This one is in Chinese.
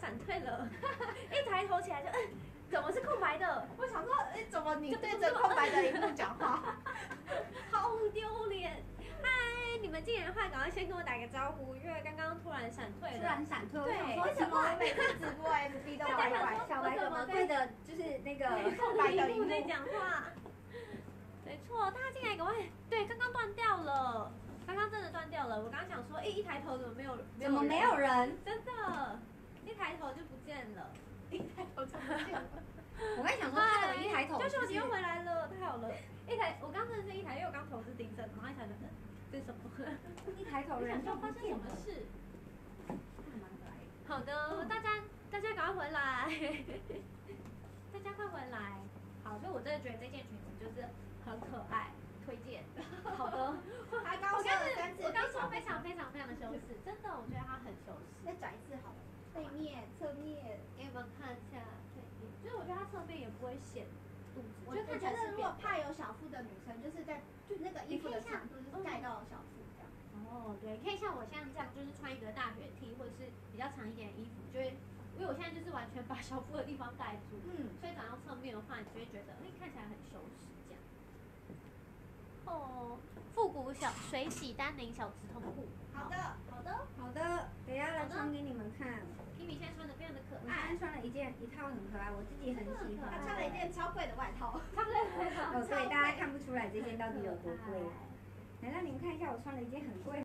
闪退了，一抬头起来就，嗯，怎么是空白的？我想说，哎，怎么你对着空白的荧幕讲话？好丢脸！嗨，你们进来的话，赶快先跟我打个招呼，因为刚刚突然闪退了。突然闪退，我对为什么每次直播 FB 都歪歪？小白怎么对着就是那个空白的荧幕在讲话。没错，大家进来赶快，对，刚刚断掉了，刚刚真的断掉了。我刚刚想说，哎，一抬头怎么没有？怎么没有人？真的，头就不见了。一抬头就不见了。我刚想说他怎么一抬头就是教授你又回来了，太好了！一抬，我刚真的是一抬，因为我刚头是盯着，然后一抬头，嗯 这是什么？一抬头我想人就不说发生什。么事？好的，大家大家赶快回来，大家快回来。好，所以我真的觉得这件裙子就是很可爱，推荐。好的，他刚说我刚是了三次，我刚说非常非常非常的修饰，真的，我觉得它很修饰。再转一次好了。背面、侧面，给你们看一下对。面，就是我觉得它侧面也不会显肚子，我就看起来是我觉得如果怕有小腹的女生，就是在就那个衣服的长度就是盖到小腹这样。哦，对，可以像我像这样，就是穿一个大卷 T 或者是比较长一点的衣服，就会，因为我现在就是完全把小腹的地方盖住，嗯，所以转到侧面的话，你就会觉得，哎，看起来很羞耻这样。哦，复古小水洗丹宁小直筒裤，好的，好的。好的，等一下来穿给你们看。，Kimi 现在穿的非常的可我现在爱，穿了一件一套很可爱，我自己很喜欢。他穿了一件超贵的外套。哦，对，大家看不出来这件到底有多贵。来让你们看一下，我穿了一件很贵。